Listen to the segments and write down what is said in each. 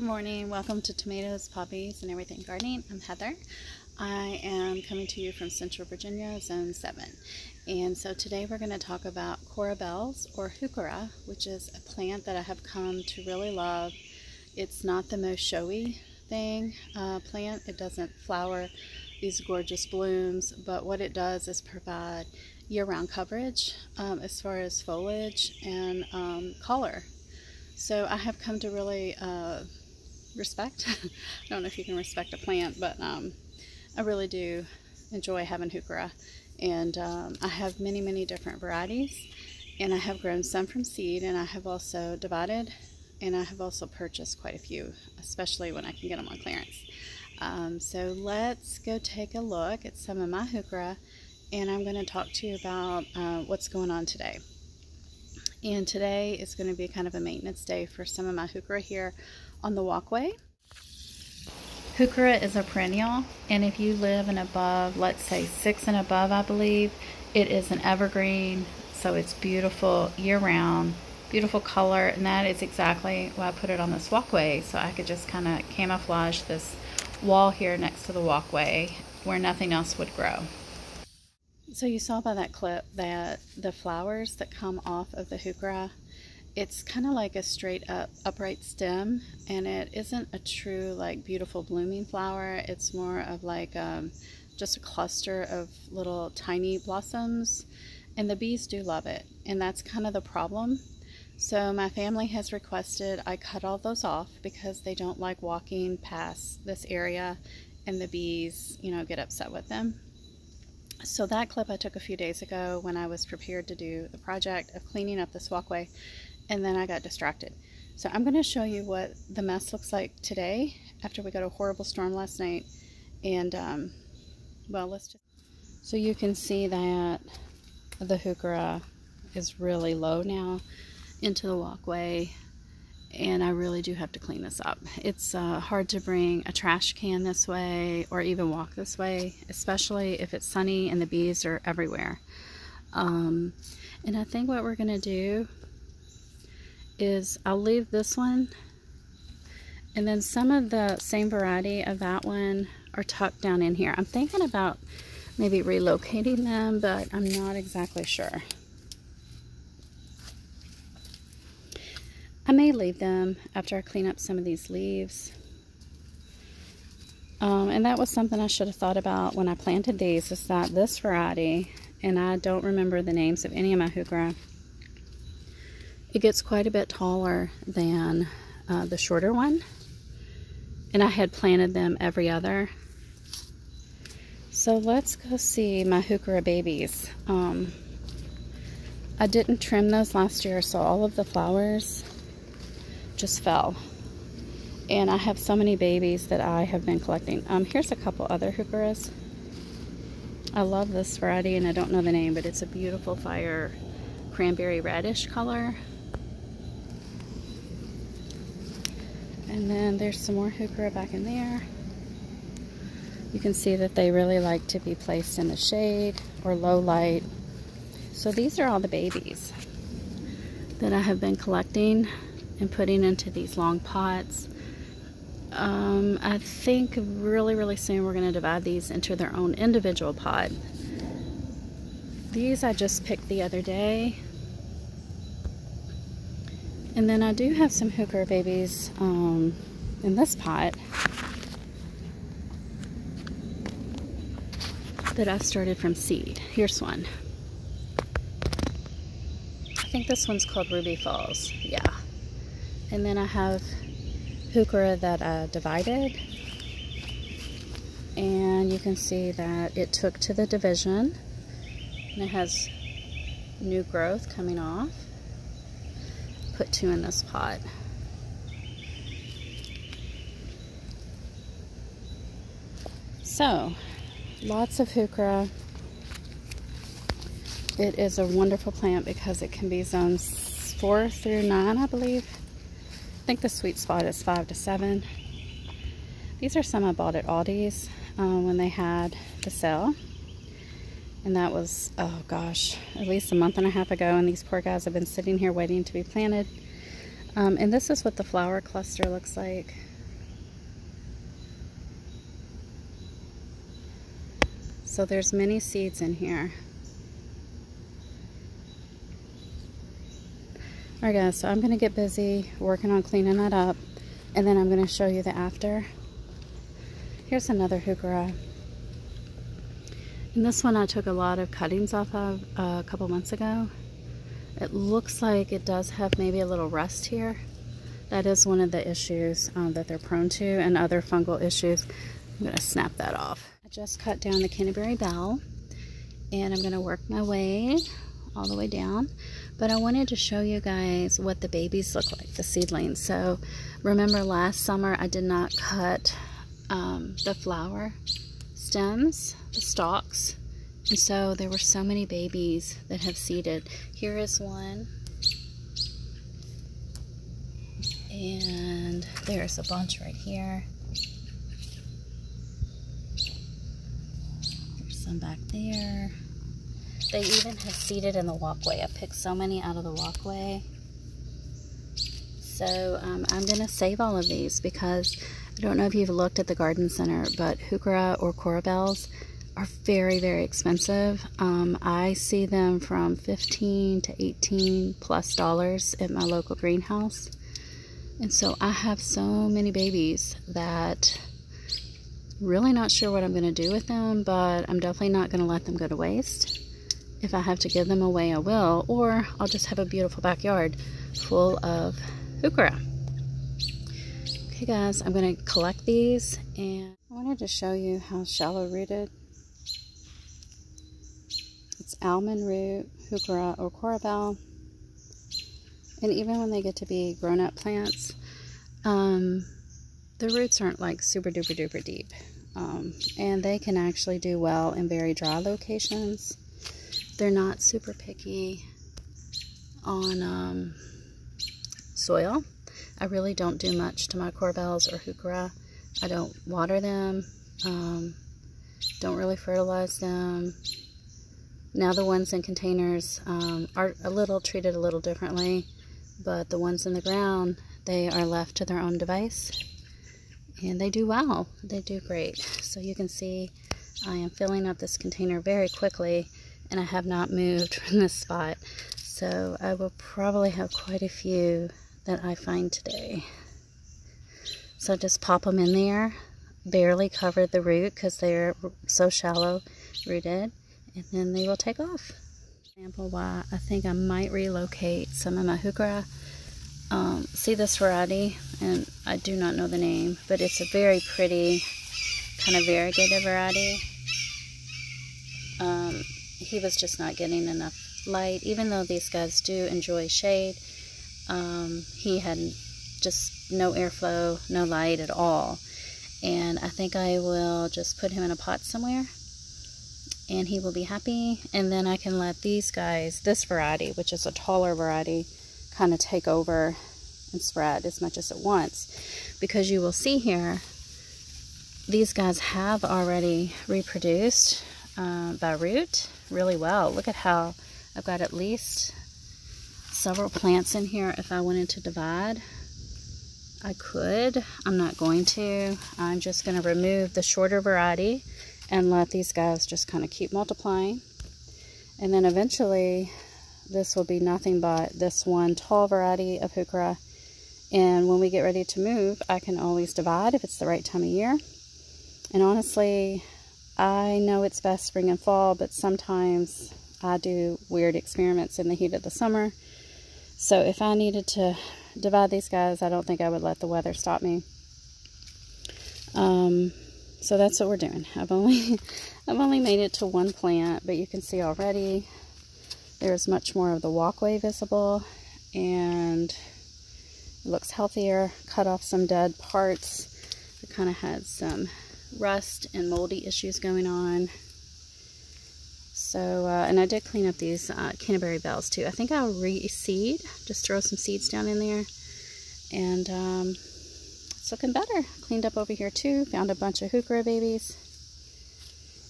Good morning. Welcome to Tomatoes, Poppies, and Everything Gardening. I'm Heather. I am coming to you from Central Virginia, Zone 7. And so today we're going to talk about Coral Bells or Heuchera, which is a plant that I have come to really love. It's not the most showy thing uh, plant. It doesn't flower these gorgeous blooms, but what it does is provide year-round coverage um, as far as foliage and um, color. So I have come to really uh, respect. I don't know if you can respect a plant, but um, I really do enjoy having heuchera. And um, I have many, many different varieties. And I have grown some from seed, and I have also divided, and I have also purchased quite a few, especially when I can get them on clearance. Um, so let's go take a look at some of my heuchera, and I'm going to talk to you about uh, what's going on today. And today is going to be kind of a maintenance day for some of my heuchera here on the walkway. Heuchera is a perennial, and if you live in above, let's say six and above, I believe, it is an evergreen, so it's beautiful year-round, beautiful color, and that is exactly why I put it on this walkway, so I could just kind of camouflage this wall here next to the walkway where nothing else would grow. So you saw by that clip that the flowers that come off of the heuchera it's kind of like a straight up upright stem and it isn't a true like beautiful blooming flower. It's more of like um, just a cluster of little tiny blossoms and the bees do love it and that's kind of the problem. So my family has requested I cut all those off because they don't like walking past this area and the bees you know get upset with them. So that clip I took a few days ago when I was prepared to do the project of cleaning up this walkway and then I got distracted. So I'm going to show you what the mess looks like today after we got a horrible storm last night. And, um, well, let's just... So you can see that the heuchera is really low now into the walkway. And I really do have to clean this up. It's uh, hard to bring a trash can this way or even walk this way, especially if it's sunny and the bees are everywhere. Um, and I think what we're going to do is I'll leave this one and then some of the same variety of that one are tucked down in here. I'm thinking about maybe relocating them, but I'm not exactly sure. I may leave them after I clean up some of these leaves. Um, and that was something I should have thought about when I planted these, is that this variety, and I don't remember the names of any of my heuchera, it gets quite a bit taller than uh, the shorter one. And I had planted them every other. So let's go see my heuchera babies. Um, I didn't trim those last year, so all of the flowers just fell. And I have so many babies that I have been collecting. Um, here's a couple other heucheras. I love this variety, and I don't know the name, but it's a beautiful fire cranberry reddish color. And then there's some more heuchera back in there. You can see that they really like to be placed in the shade or low light. So these are all the babies that I have been collecting and putting into these long pots. Um, I think really, really soon we're going to divide these into their own individual pot. These I just picked the other day. And then I do have some heuchera babies um, in this pot that I've started from seed. Here's one. I think this one's called Ruby Falls. Yeah. And then I have heuchera that I divided. And you can see that it took to the division. And it has new growth coming off put two in this pot. So, lots of heuchera. It is a wonderful plant because it can be zones four through nine, I believe. I think the sweet spot is five to seven. These are some I bought at Aldi's uh, when they had the sale and that was, oh gosh, at least a month and a half ago. And these poor guys have been sitting here waiting to be planted. Um, and this is what the flower cluster looks like. So there's many seeds in here. All right guys, so I'm gonna get busy working on cleaning that up and then I'm gonna show you the after. Here's another heuchera. And this one I took a lot of cuttings off of uh, a couple months ago. It looks like it does have maybe a little rust here. That is one of the issues uh, that they're prone to and other fungal issues. I'm going to snap that off. I just cut down the Canterbury Bell and I'm going to work my way all the way down. But I wanted to show you guys what the babies look like, the seedlings. So remember last summer I did not cut um, the flower stems, the stalks. And so there were so many babies that have seeded. Here is one. And there's a bunch right here. There's some back there. They even have seeded in the walkway. I picked so many out of the walkway. So um, I'm going to save all of these because I don't know if you've looked at the garden center, but heuchera or coral bells are very, very expensive. Um, I see them from 15 to 18 plus dollars at my local greenhouse. And so I have so many babies that really not sure what I'm going to do with them, but I'm definitely not going to let them go to waste. If I have to give them away, I will, or I'll just have a beautiful backyard full of heuchera. Okay guys, I'm going to collect these and I wanted to show you how shallow rooted. It's almond root, heuchera, or coral bell. And even when they get to be grown up plants, um, the roots aren't like super duper duper deep. Um, and they can actually do well in very dry locations. They're not super picky on um, soil. I really don't do much to my coral bells or heuchera. I don't water them, um, don't really fertilize them. Now the ones in containers um, are a little treated a little differently, but the ones in the ground, they are left to their own device. And they do well. They do great. So you can see I am filling up this container very quickly and I have not moved from this spot. So I will probably have quite a few that I find today. So just pop them in there, barely cover the root because they're so shallow rooted, and then they will take off. Example why I think I might relocate some of my heuchera. Um, see this variety, and I do not know the name, but it's a very pretty kind of variegated variety. Um, he was just not getting enough light. Even though these guys do enjoy shade, um, he had just no airflow, no light at all. And I think I will just put him in a pot somewhere and he will be happy. And then I can let these guys, this variety, which is a taller variety, kind of take over and spread as much as it wants. Because you will see here, these guys have already reproduced uh, by root really well. Look at how I've got at least several plants in here if I wanted to divide. I could. I'm not going to. I'm just going to remove the shorter variety and let these guys just kind of keep multiplying. And then eventually this will be nothing but this one tall variety of heuchera. And when we get ready to move, I can always divide if it's the right time of year. And honestly, I know it's best spring and fall, but sometimes I do weird experiments in the heat of the summer. So if I needed to divide these guys, I don't think I would let the weather stop me. Um, so that's what we're doing. I've only, I've only made it to one plant, but you can see already there's much more of the walkway visible and it looks healthier. Cut off some dead parts. It kind of had some rust and moldy issues going on. So, uh, and I did clean up these uh, Canterbury bells too. I think I'll reseed, just throw some seeds down in there. And um, it's looking better. Cleaned up over here too. Found a bunch of heuchera babies.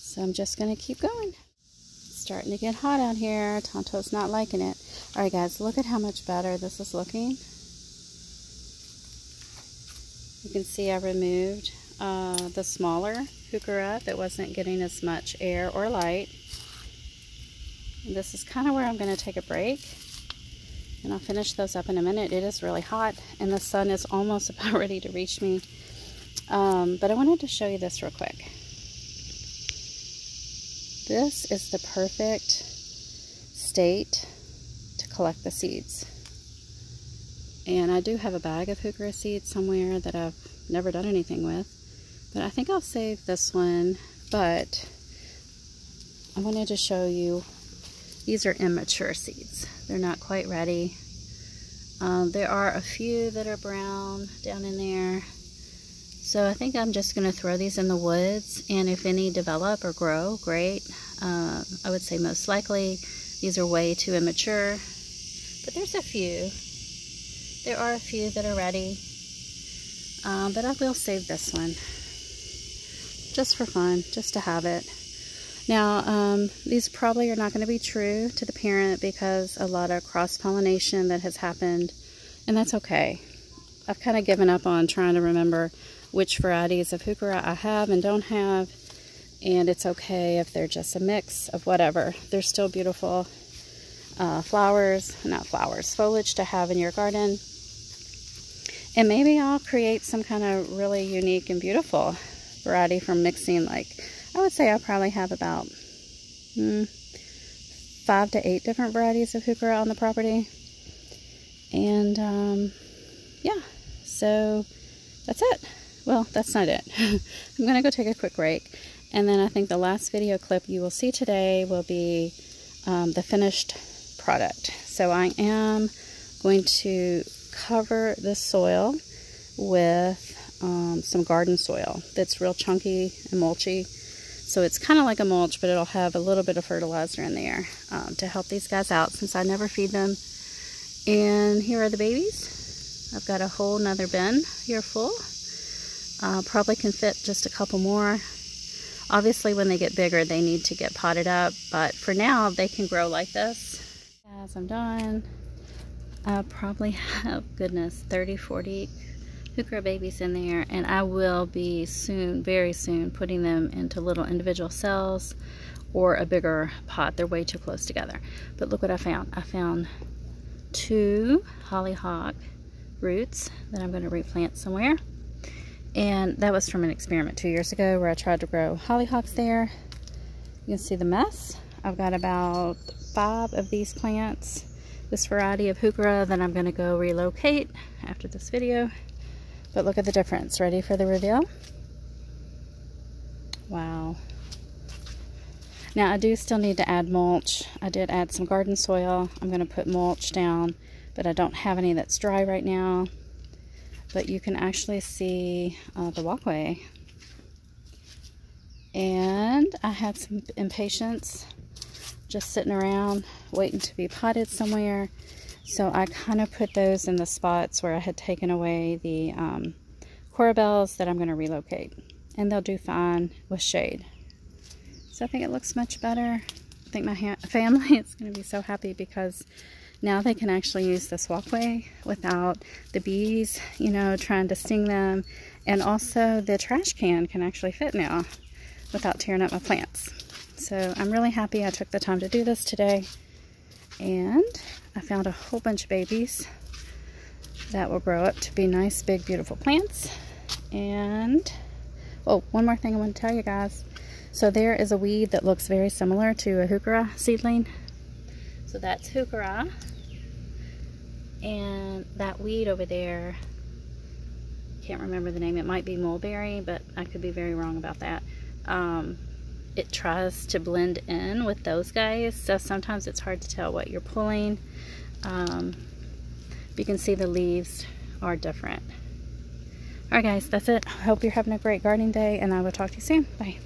So I'm just going to keep going. Starting to get hot out here. Tonto's not liking it. Alright guys, look at how much better this is looking. You can see I removed uh, the smaller heuchera that wasn't getting as much air or light. And this is kind of where I'm going to take a break. And I'll finish those up in a minute. It is really hot and the sun is almost about ready to reach me. Um, but I wanted to show you this real quick. This is the perfect state to collect the seeds. And I do have a bag of heuchera seeds somewhere that I've never done anything with. But I think I'll save this one. But I wanted to show you, these are immature seeds. They're not quite ready. Um, there are a few that are brown down in there. So I think I'm just going to throw these in the woods. And if any develop or grow, great. Uh, I would say most likely these are way too immature. But there's a few. There are a few that are ready. Um, but I will save this one. Just for fun, just to have it. Now, um, these probably are not going to be true to the parent because a lot of cross-pollination that has happened, and that's okay. I've kind of given up on trying to remember which varieties of heuchera I have and don't have, and it's okay if they're just a mix of whatever. They're still beautiful uh, flowers, not flowers, foliage to have in your garden. And maybe I'll create some kind of really unique and beautiful variety from mixing like, I would say I probably have about hmm, five to eight different varieties of heuchera on the property. And um, yeah, so that's it. Well, that's not it. I'm going to go take a quick break. And then I think the last video clip you will see today will be um, the finished product. So I am going to cover the soil with um, some garden soil that's real chunky and mulchy. So it's kind of like a mulch, but it'll have a little bit of fertilizer in there um, to help these guys out since I never feed them. And here are the babies. I've got a whole nother bin here full. Uh, probably can fit just a couple more. Obviously, when they get bigger, they need to get potted up, but for now, they can grow like this. As I'm done, I probably have, goodness, 30, 40 heuchera babies in there and I will be soon, very soon, putting them into little individual cells or a bigger pot. They're way too close together. But look what I found. I found two hollyhock roots that I'm going to replant somewhere. And that was from an experiment two years ago where I tried to grow hollyhocks there. You can see the mess. I've got about five of these plants this variety of heuchera that I'm going to go relocate after this video. But look at the difference. Ready for the reveal? Wow. Now I do still need to add mulch. I did add some garden soil. I'm going to put mulch down, but I don't have any that's dry right now. But you can actually see uh, the walkway. And I had some impatiens just sitting around waiting to be potted somewhere. So I kind of put those in the spots where I had taken away the um, coral bells that I'm going to relocate. And they'll do fine with shade. So I think it looks much better. I think my family is going to be so happy because now they can actually use this walkway without the bees, you know, trying to sting them. And also the trash can can actually fit now without tearing up my plants. So I'm really happy I took the time to do this today. And I found a whole bunch of babies that will grow up to be nice, big, beautiful plants. And, oh, one more thing I want to tell you guys. So there is a weed that looks very similar to a heuchera seedling. So that's heuchera. And that weed over there, can't remember the name. It might be mulberry, but I could be very wrong about that. Um, it tries to blend in with those guys. So sometimes it's hard to tell what you're pulling. Um, you can see the leaves are different. Alright guys that's it. I hope you're having a great gardening day and I will talk to you soon. Bye